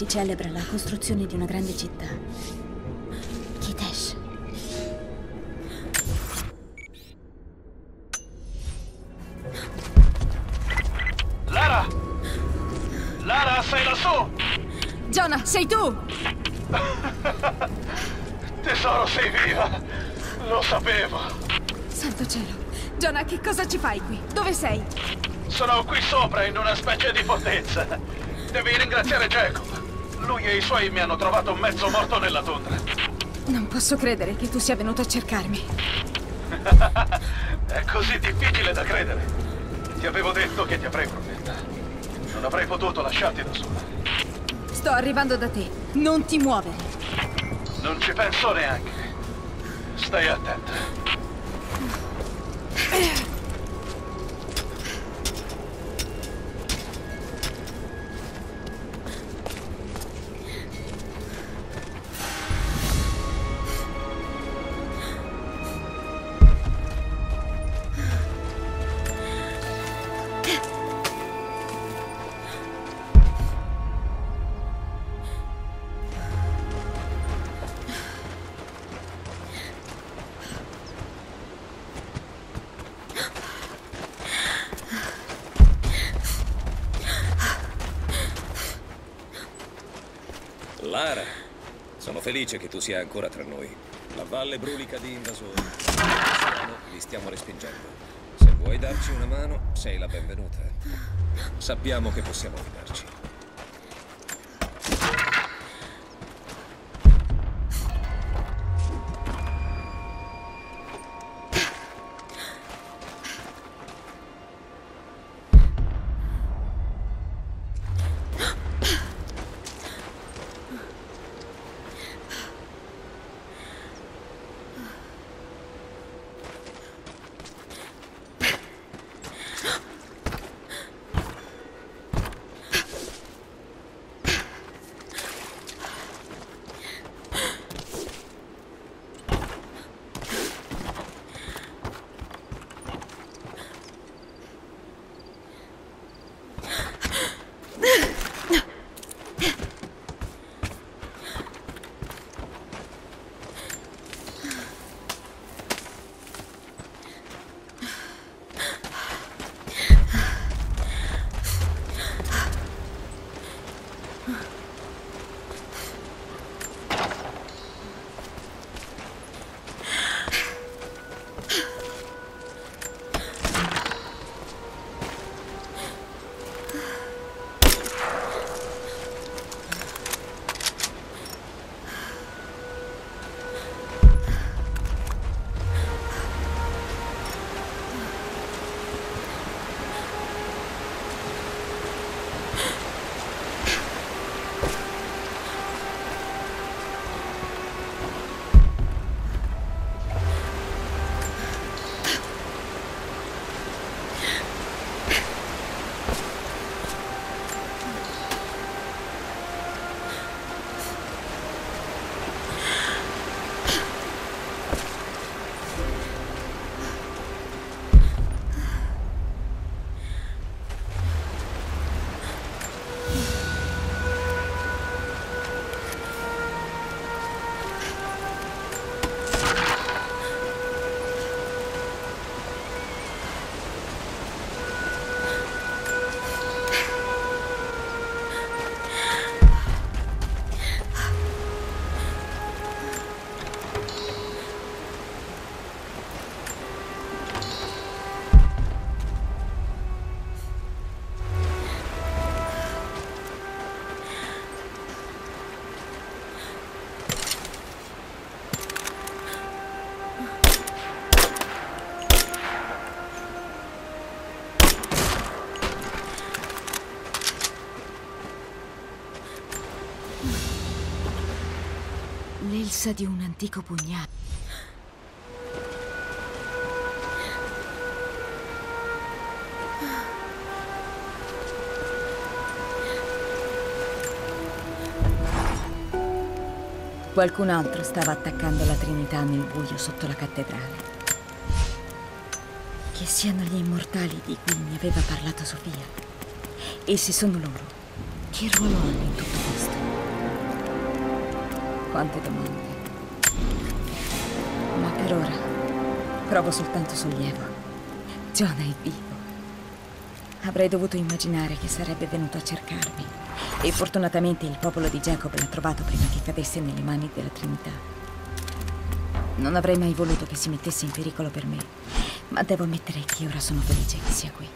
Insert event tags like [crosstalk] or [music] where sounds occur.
Si celebra la costruzione di una grande città. Kitesh. Lara! Lara, sei lassù! Jonah, sei tu! [laughs] Tesoro, sei viva! Lo sapevo! Santo cielo. Jonah, che cosa ci fai qui? Dove sei? Sono qui sopra, in una specie di fortezza. Devi ringraziare Jacob. Lui e i suoi mi hanno trovato mezzo morto nella tundra. Non posso credere che tu sia venuto a cercarmi. [laughs] È così difficile da credere. Ti avevo detto che ti avrei protetta. Non avrei potuto lasciarti da sola. Sto arrivando da te. Non ti muovere. Non ci penso neanche. Stai attenta. [clears throat] Lara, sono felice che tu sia ancora tra noi. La valle brulica di invasori. Li stiamo respingendo. Se vuoi darci una mano, sei la benvenuta. Sappiamo che possiamo fidarci. L'elsa di un antico pugnale. Qualcun altro stava attaccando la Trinità nel buio sotto la cattedrale. Che siano gli immortali di cui mi aveva parlato Sofia. Essi sono loro. Che ruolo hanno in tutto questo? Quante domande. Ma per ora provo soltanto sollievo. John è vivo. Avrei dovuto immaginare che sarebbe venuto a cercarmi. E fortunatamente il popolo di Jacob l'ha trovato prima che cadesse nelle mani della Trinità. Non avrei mai voluto che si mettesse in pericolo per me, ma devo ammettere che ora sono felice che sia qui.